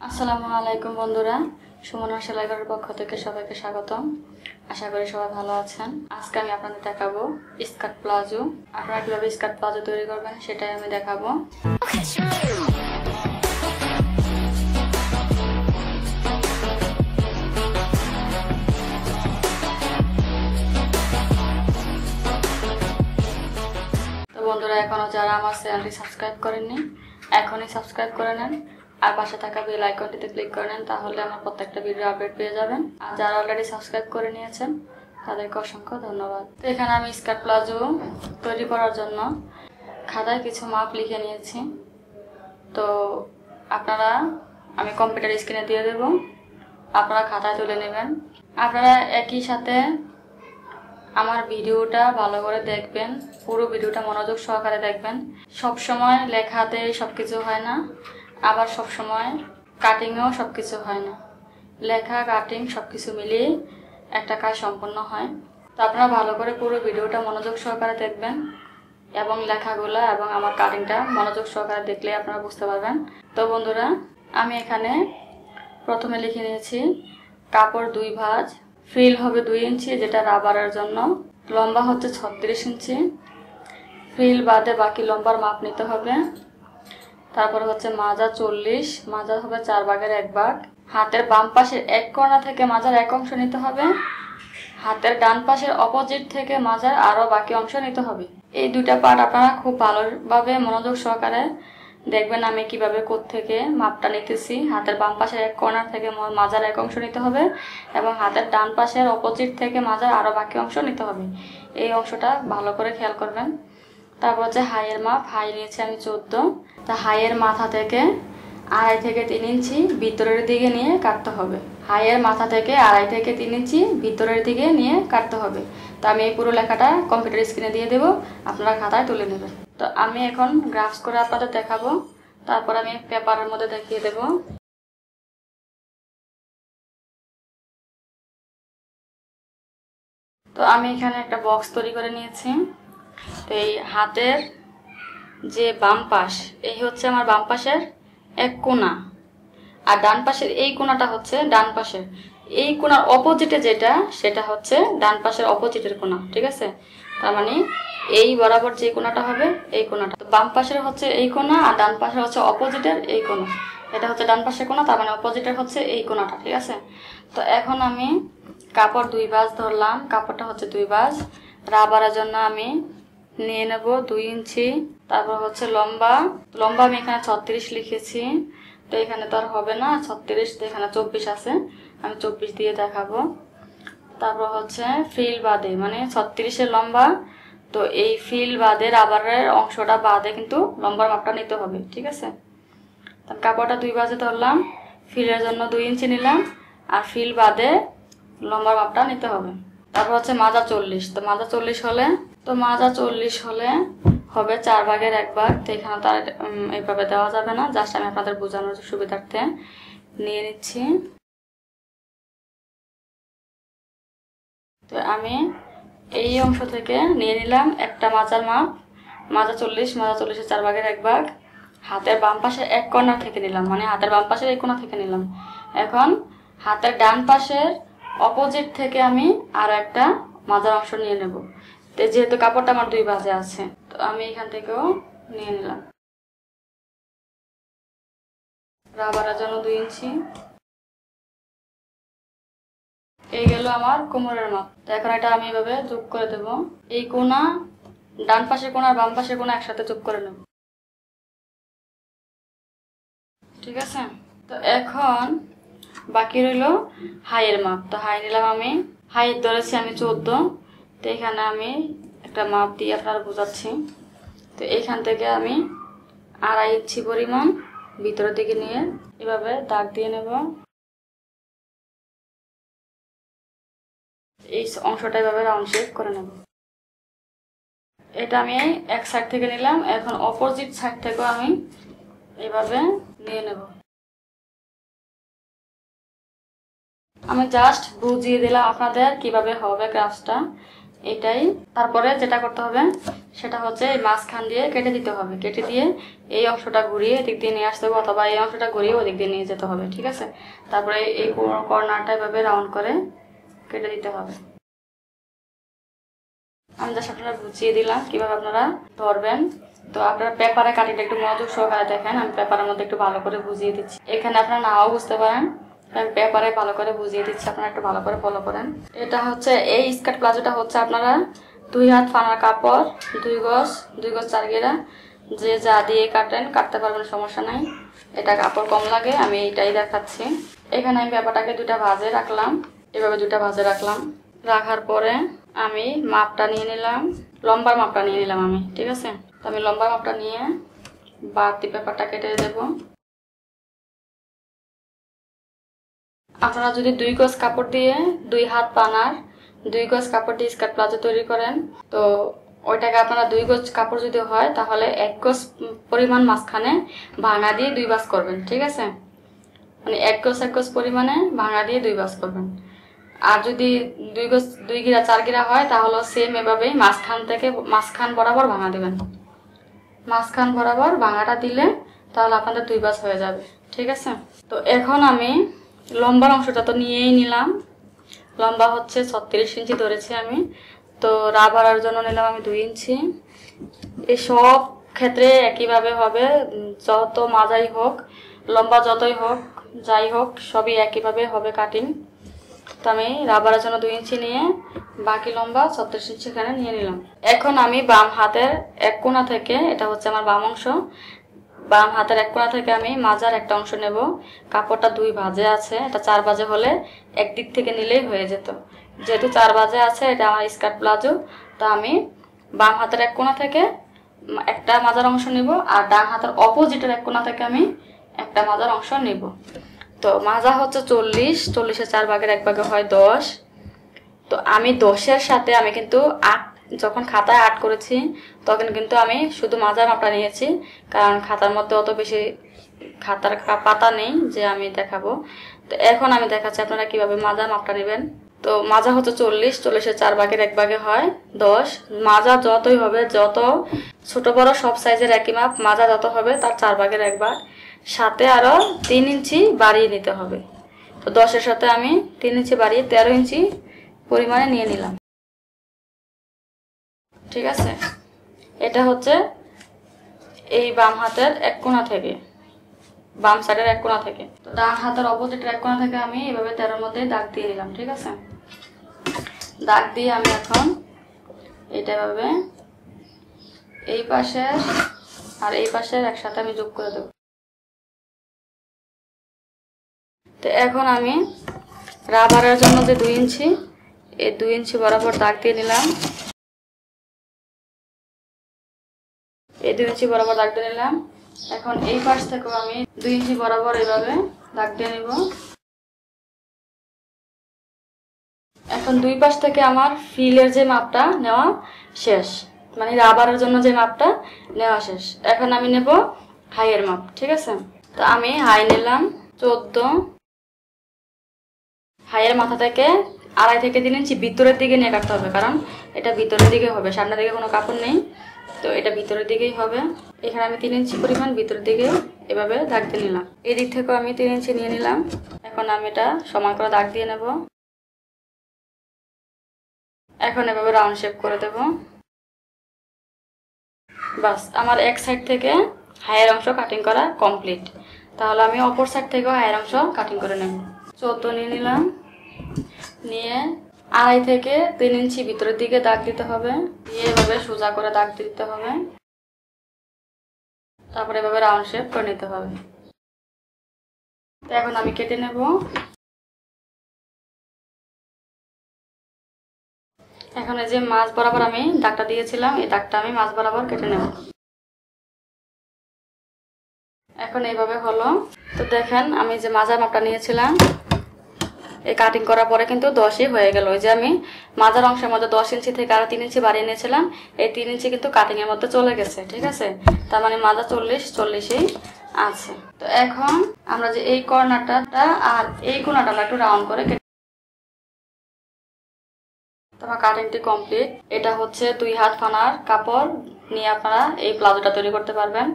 আসসালামু আলাইকুম বন্ধুরা। সুমনা সেলাইঘরের পক্ষ থেকে সবাইকে স্বাগতম। আশা করি সবাই ভালো আছেন। আজকে আমি আপনাদের দেখাবো স্কার্ট প্লাজো আপনারা কীভাবে স্কার্ট প্লাজো তৈরি করবেন সেটাই আমি দেখাবো। তো বন্ধুরা, এখনও যারা আমার চ্যানেলটি সাবস্ক্রাইব করেননি, এখনই সাবস্ক্রাইব করে নেন। আর পাশে থাকা বেল আইকনটিতে ক্লিক করে নেন, তাহলে আমার প্রত্যেকটা ভিডিও আপডেট পেয়ে যাবেন। আর যারা অলরেডি সাবস্ক্রাইব করে নিয়েছেন, তাদেরকে অসংখ্য ধন্যবাদ। তো এখানে আমি স্কার্ট প্লাজো তৈরি করার জন্য খাতায় কিছু মাপ লিখে নিয়েছি। তো আপনারা, আমি কম্পিউটার স্ক্রিনে দিয়ে দেব। আপনারা খাতায় তুলে নেবেন। আপনারা একই সাথে আমার ভিডিওটা ভালো করে দেখবেন, পুরো ভিডিওটা মনোযোগ সহকারে দেখবেন। সব সময় লেখাতে সব কিছু হয় না। আবার সব সময় কাটিংয়েও সব কিছু হয় না। লেখা কাটিং সব কিছু মিলিয়ে একটা কাজ সম্পন্ন হয়। তো আপনারা ভালো করে পুরো ভিডিওটা মনোযোগ সহকারে দেখবেন এবং লেখাগুলো এবং আমার কাটিংটা মনোযোগ সহকারে দেখলে আপনারা বুঝতে পারবেন। তো বন্ধুরা, আমি এখানে প্রথমে লিখে নিয়েছি, কাপড় দুই ভাঁজ ফিল হবে দুই ইঞ্চি, যেটা রাবারের জন্য। লম্বা হচ্ছে ছত্রিশ ইঞ্চি। ফিল বাদে বাকি লম্বার মাপ নিতে হবে। তারপরে হচ্ছে মাজা চল্লিশ মাজা হবে চার ভাগের এক ভাগ। হাতের বাম পাশের এক কোণা থেকে মাজার এক অংশ নিতে হবে। হাতের ডান পাশের অপোজিট থেকে মাজার আরও বাকি অংশ নিতে হবে। এই দুইটা পার্ট আপনারা খুব ভালোভাবে মনোযোগ সহকারে দেখবেন আমি কীভাবে থেকে মাপটা নিতেছি। হাতের বাম পাশের এক কর্নার থেকে মাজার এক অংশ নিতে হবে এবং হাতের ডান পাশের অপোজিট থেকে মাজার আরও বাকি অংশ নিতে হবে। এই অংশটা ভালো করে খেয়াল করবেন। তারপর হচ্ছে হাইয়ের মাপ, হাই নিয়েছি আমি চোদ্দ। তা হাইয়ের মাথা থেকে আড়াই থেকে তিন ইঞ্চি ভিতরের দিকে নিয়ে কাটতে হবে। হাইয়ের মাথা থেকে আড়াই থেকে তিন ইঞ্চি ভিতরের দিকে নিয়ে কাটতে হবে। তো আমি এই পুরো লেখাটা কম্পিউটার স্ক্রিনে দিয়ে দেবো, আপনারা খাতায় তুলে নেবেন। তো আমি এখন গ্রাফস করে আপনাদের দেখাবো, তারপর আমি পেপারের মধ্যে দেখিয়ে দেবো। তো আমি এখানে একটা বক্স তৈরি করে নিয়েছি। তো এই হাতের যে বাম পাশ, এই হচ্ছে আমার বাম পাশের এক কোণা। আর ডান পাশের এই কোণাটা হচ্ছে ডান পাশের। এই কোণার অপোজিটে যেটা, সেটা হচ্ছে ডান পাশের অপোজিটের কোণা, ঠিক আছে? তার মানে এই বরাবর যে কোণাটা হবে, এই কোণাটা। বাম পাশের হচ্ছে এই কোণা, আর ডান পাশের হচ্ছে অপোজিটের এই কোণা। এটা হচ্ছে ডান পাশের কোণা, তার মানে অপোজিটের হচ্ছে এই কোণাটা, ঠিক আছে? তো এখন আমি কাপড় দুই বাজ ধরলাম। কাপড়টা হচ্ছে দুই বাজ রাবারের জন্য আমি নিয়ে নেব দুই ইঞ্চি, তারপর হচ্ছে লম্বা। লম্বা আমি এখানে ছত্রিশ লিখেছি, তো এখানে তো আর হবে না, ছত্রিশ, তো এখানে চব্বিশ আছে। আমি চব্বিশ দিয়ে দেখাবো। তারপর হচ্ছে ফিল বাদে মানে ছত্রিশের লম্বা, তো এই ফিল বাদে রাবারের অংশটা বাদে কিন্তু লম্বার মাপটা নিতে হবে, ঠিক আছে? তার কাপড়টা দুই বাজে ধরলাম, ফিলের জন্য দুই ইঞ্চি নিলাম, আর ফিল বাদে লম্বার মাপটা নিতে হবে। তারপর হচ্ছে মাজা চল্লিশ, তো মাজা চল্লিশ হলে তো মাজা চল্লিশ হলে হবে চার ভাগের এক ভাগ। তো এখানে তার এইভাবে দেওয়া যাবে না। জাস্ট আমি আপনাদের বোঝানোর সুবিধার্থে নিয়ে নিচ্ছি। তো আমি এই অংশ থেকে নিয়ে নিলাম একটা মাজার মাপ। মাজা চল্লিশ, মাজা চল্লিশের চার ভাগের এক ভাগ। হাতের বাম পাশে এক কর্নার থেকে নিলাম। মানে হাতের বাম পাশের এক কোণা থেকে নিলাম। এখন হাতের ডান পাশের অপোজিট থেকে আমি আর একটা মাজার অংশ নিয়ে নেব। তো যেহেতু কাপড়টা আমার দুই বাজে আছে, তো আমি এখান থেকেও নিয়ে নিলাম। রাবারের জন্য দুই ইঞ্চি। এই গেল আমার কোমরের মাপ। তো এখন এটা আমি এভাবে যোগ করে দেব। এই কোণা ডান কোণা আর বাম পাশের কোণা একসাথে যোগ করে নেব। ঠিক আছে? তো এখন বাকি রইল হাইয়ের মাপ। তো হাই নিলাম আমি। হাই ধরেছি আমি চোদ্দ। তো এখানে আমি একটা মাপ দিয়ে আপনার বোঝাচ্ছি। তো এইখান থেকে আমি আড়াই ইঞ্চি পরিমাণ ভিতরের দিকে নিয়ে এভাবে দাগ দিয়ে নেব। এই অংশটা এভাবে রাউন্ড শেপ করে নেব। এটা আমি এক সাইড থেকে নিলাম, এখন অপোজিট সাইড থেকেও আমি এভাবে নিয়ে নেব। আমি জাস্ট বুঝিয়ে দিলাম আপনাদের কীভাবে হবে ক্রাফটটা এটাই। তারপরে যেটা করতে হবে, সেটা হচ্ছে এই মাঝখান দিয়ে কেটে দিতে হবে। কেটে দিয়ে এই অংশটা ঘুরিয়ে এদিক দিয়ে নিয়ে আসতে হবে, অথবা এই অংশটা ঘুরিয়ে ওদিক দিয়ে নিয়ে যেতে হবে, ঠিক আছে? তারপরে এই কর্নারটা এভাবে রাউন্ড করে কেটে দিতে হবে। আমি জাস্ট আপনারা বুঝিয়ে দিলাম কীভাবে আপনারা ধরবেন। তো আপনারা পেপারে কাটিটা একটু মনোযোগ সহকারে দেখেন, আমি পেপারের মধ্যে একটু ভালো করে বুঝিয়ে দিচ্ছি। এখানে আপনারা নাও বুঝতে পারেন। আমি পেপারে ভালো করে বুঝিয়ে দিচ্ছি, আপনারা একটু ভালো করে ফলো করেন। এটা হচ্ছে, এই স্কার্ট প্লাজোটা হচ্ছে আপনারা দুই হাত ফানার কাপড়, দুই গজ দুই গজ চার গেরা যে যা দিয়ে কাটেন, কাটতে পারবেন, সমস্যা নাই। এটা কাপড় কম লাগে, আমি এইটাই দেখাচ্ছি। এখানে আমি পেপারটাকে দুইটা ভাজে রাখলাম, এভাবে দুইটা ভাজে রাখলাম। রাখার পরে আমি মাপটা নিয়ে নিলাম, লম্বার মাপটা নিয়ে নিলাম আমি, ঠিক আছে? তো আমি লম্বা মাপটা নিয়ে বাড়তি পেপারটা কেটে দেব। আপনারা যদি দুই গজ কাপড় দিয়ে দুই হাত পানার দুই গজ কাপড় দিয়ে স্কার্ট প্লাজো তৈরি করেন, তো ওইটাকে আপনারা দুই গজ কাপড় যদি হয়, তাহলে এক গজ পরিমাণ মাঝখানে ভাঙা দিয়ে দুই বাস করবেন, ঠিক আছে? মানে এক গজ এক গজ পরিমাণে ভাঙা দিয়ে দুই বাস করবেন। আর যদি দুই গজ, দুই গিরা, চার গিরা হয়, তাহলে সেম এভাবেই মাঝখান থেকে মাঝখান বরাবর ভাঙা দেবেন। মাঝখান বরাবর ভাঙাটা দিলে তাহলে আপনাদের দুই বাস হয়ে যাবে, ঠিক আছে? তো এখন আমি লম্বার অংশটা তো নিয়েই নিলাম। লম্বা হচ্ছে ছত্রিশ ইঞ্চি ধরেছি আমি। তো রাবারের জন্য নিলাম আমি দুই ইঞ্চি। এই সব ক্ষেত্রে একইভাবে হবে। যত মাজাই হোক, লম্বা যতই হোক, যাই হোক, সবই একইভাবে হবে কাটিং তো আমি রাবারের জন্য দুই ইঞ্চি নিয়ে বাকি লম্বা ছত্রিশ ইঞ্চি এখানে নিয়ে নিলাম। এখন আমি বাম হাতের এক কোণা থেকে, এটা হচ্ছে আমার বাম অংশ বাম হাতের এক কোণা থেকে আমি মাজার একটা অংশ নেব। কাপড়টা দুই ভাজে আছে, এটা চার বাজে হলে একদিক থেকে নিলেই হয়ে যেত। যেহেতু চার বাজে আছে, এটা আমার স্কার্ট প্লাজো, তো আমি বাম হাতের এক কোণা থেকে একটা মাজার অংশ নিব আর ডান হাতের অপোজিটের এক কোণা থেকে আমি একটা মাজার অংশ নিব। তো মাজা হচ্ছে চল্লিশ, চল্লিশের চার ভাগের এক ভাগে হয় দশ। তো আমি দশের সাথে আমি কিন্তু আট যখন খাতায় আট করেছি, তখন কিন্তু আমি শুধু মাজার মাপটা নিয়েছি, কারণ খাতার মধ্যে অত বেশি খাতার পাতা নেই যে আমি দেখাবো। তো এখন আমি দেখাচ্ছি আপনারা কীভাবে মাজার মাপটা নেবেন। তো মাজা হচ্ছে চল্লিশ, চল্লিশের চার ভাগের এক ভাগে হয় দশ। মাজা যতই হবে, যত ছোট বড় সব সাইজের একই মাপ, মাজা যত হবে তার চার ভাগের এক ভাগ। সাথে আরও তিন ইঞ্চি বাড়িয়ে নিতে হবে। তো দশের সাথে আমি তিন ইঞ্চি বাড়িয়ে তেরো ইঞ্চি পরিমাণে নিয়ে নিলাম। ঠিক আছে? এটা হচ্ছে এই বাম হাতের এক কোণা থেকে। বাম সাইডের এক কোণা থেকে। তো ডান হাতের অপোজিটের এক কোণা থেকে আমি এভাবে তেরোর মধ্যে দাগ দিয়ে দিলাম, ঠিক আছে? দাগ দিয়ে আমি এখন এটা এভাবে এই পাশের আর এই পাশের একসাথে আমি যোগ করে দেবো। তো এখন আমি রাবারের জন্য যে দুই ইঞ্চি, এই দুই ইঞ্চি বরাবর দাগ দিয়ে নিলাম। এই দুই ইঞ্চি বরাবর দাগ নিলাম। এখন এই পাশ থেকেও আমি দুই ইঞ্চি বরাবর এইভাবে দাগ দিয়ে নিব। এখন দুই পাশ থেকে আমার ফিলের যে মাপটা নেওয়া শেষ মানে রাবারের জন্য যে মাপটা নেওয়া শেষ। এখন আমি নেব হাইয়ের মাপ, ঠিক আছে? তো আমি হাই নিলাম চোদ্দ। হাইয়ের মাথা থেকে আড়াই থেকে তিন ইঞ্চি ভিতরের দিকে নিয়ে কাটতে হবে, কারণ এটা ভিতরের দিকে হবে, সামনের দিকে কোনো কাপড় নেই। তো এটা ভিতরের দিকেই হবে। এখানে আমি তিন ইঞ্চি পরিমাণ ভিতরের দিকে এভাবে দাগ দিয়ে নিলাম। এদিক থেকেও আমি তিন ইঞ্চি নিয়ে নিলাম। এখন আমি এটা সমান করে দাগ দিয়ে নেব। এখন এভাবে রাউন্ড শেপ করে দেব। বাস, আমার এক সাইড থেকে হায়ের অংশ কাটিং করা কমপ্লিট তাহলে আমি অপর সাইড থেকেও হায়ের অংশ কাটিং করে নেব। চোদ্দ নিয়ে নিলাম। নিয়ে আড়াই থেকে তিন ইঞ্চি ভিতরের দিকে দাগ দিতে হবে। দিয়ে এভাবে সোজা করে দাগ দিতে হবে। তারপরে এভাবে রাউন্ড শেপ করে নিতে হবে। তো এখন আমি কেটে নেব। এখন এই যে মাছ বরাবর আমি দাগটা দিয়েছিলাম, এই দাগটা আমি মাছ বরাবর কেটে নেব। এখন এইভাবে হলো। তো দেখেন, আমি যে মাজার মাপটা নিয়েছিলাম কাটিং করার পরে কিন্তু দশই হয়ে গেল। ওই যে আমি মাজার অংশের মধ্যে দশ ইঞ্চি থেকে আরও তিন ইঞ্চি বাড়িয়ে নিয়েছিলাম এই তিন ইঞ্চি কিন্তু কাটিং এর মধ্যে চলে গেছে, ঠিক আছে? তার মানে মাজা চল্লিশ, চল্লিশই আছে। তো এখন আমরা যে এই কর্নারটা আর এই কোনাটা একটু রাউন্ড করে তোমার কাটিংটি কমপ্লিট এটা হচ্ছে দুই হাত ফানার কাপড়, নিয়ে আপনারা এই প্লাজোটা তৈরি করতে পারবেন।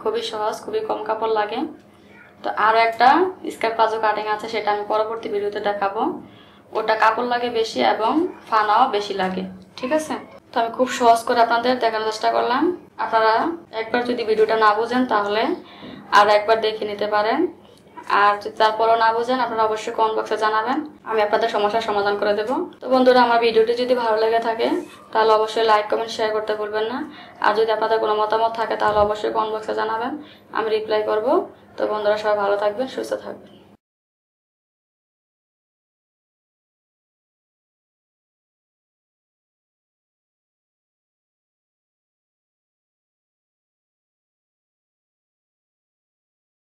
খুবই সহজ, খুবই কম কাপড় লাগে। তো আরও একটা স্কার্ট প্লাজো কাটিং আছে, সেটা আমি পরবর্তী ভিডিওতে দেখাবো। ওটা কাপড় লাগে বেশি এবং ফানাও বেশি লাগে, ঠিক আছে? তো আমি খুব সহজ করে আপনাদের দেখানোর চেষ্টা করলাম। আপনারা একবার যদি ভিডিওটা না বোঝেন, তাহলে আর একবার দেখে নিতে পারেন। আর যদি তারপরও না বোঝেন, আপনারা অবশ্যই কমেন্ট বক্সে জানাবেন। আমি আপনাদের সমস্যার সমাধান করে দেবো। তো বন্ধুরা, আমার ভিডিওটি যদি ভালো লেগে থাকে, তাহলে অবশ্যই লাইক কমেন্ট শেয়ার করতে ভুলবেন না। আর যদি আপনাদের কোনো মতামত থাকে, তাহলে অবশ্যই কমেন্ট বক্সে জানাবেন। আমি রিপ্লাই করব। তো বন্ধুরা সবাই ভালো থাকবেন সুস্থ থাকবেন।